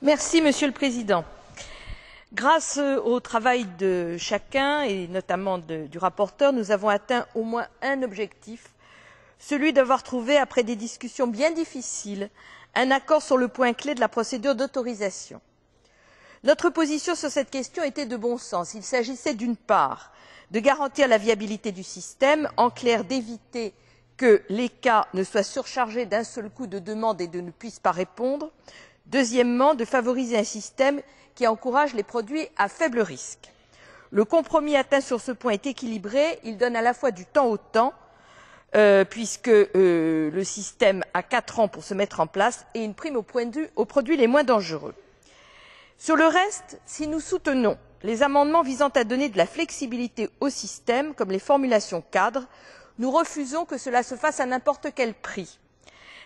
Monsieur le Président, grâce au travail de chacun, et notamment du rapporteur, nous avons atteint au moins un objectif celui d'avoir trouvé, après des discussions bien difficiles, un accord sur le point clé de la procédure d'autorisation. Notre position sur cette question était de bon sens. Il s'agissait, d'une part, de garantir la viabilité du système, en clair d'éviter que l'ECHA ne soit surchargé d'un seul coup de demandes et ne puisse pas répondre, deuxièmement, de favoriser un système qui encourage les produits à faible risque. Le compromis atteint sur ce point est équilibré. Il donne à la fois du temps au temps, puisque le système a quatre ans pour se mettre en place, et une prime aux produits les moins dangereux. Sur le reste, si nous soutenons les amendements visant à donner de la flexibilité au système, comme les formulations cadres, nous refusons que cela se fasse à n'importe quel prix.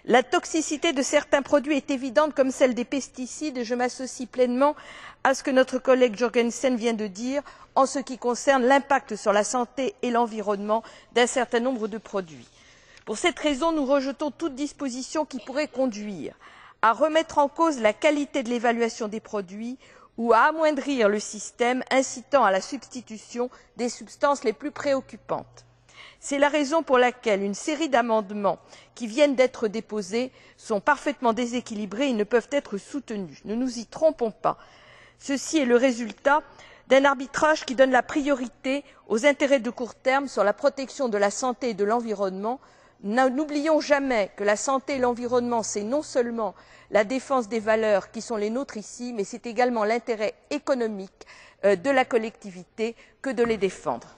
La toxicité de certains produits est évidente, comme celle des pesticides, et je m'associe pleinement à ce que notre collègue Jørgensen vient de dire en ce qui concerne l'impact sur la santé et l'environnement d'un certain nombre de produits. Pour cette raison, nous rejetons toute disposition qui pourrait conduire à remettre en cause la qualité de l'évaluation des produits ou à amoindrir le système incitant à la substitution des substances les plus préoccupantes c'est la raison pour laquelle une série d'amendements qui viennent d'être déposés sont parfaitement déséquilibrés et ne peuvent être soutenus. ne nous y trompons pas ceci est le résultat d'un arbitrage qui donne la priorité aux intérêts de court terme sur la protection de la santé et de l'environnement. n'oublions jamais que la santé et l'environnement c'est non seulement la défense des valeurs qui sont les nôtres ici mais c'est également l'intérêt économique de la collectivité que de les défendre.